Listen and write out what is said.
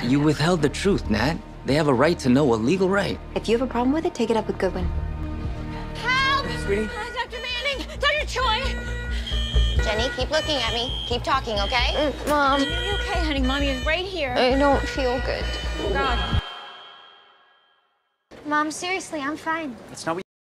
You withheld the truth, Nat. They have a right to know a legal right. If you have a problem with it, take it up with Goodwin. Help! Sweetie? Uh, Dr. Manning! Dr. Choi! Jenny, keep looking at me. Keep talking, okay? Mm, Mom, Are you okay, honey? Mommy is right here. I don't feel good. God. Mom, seriously, I'm fine. That's not what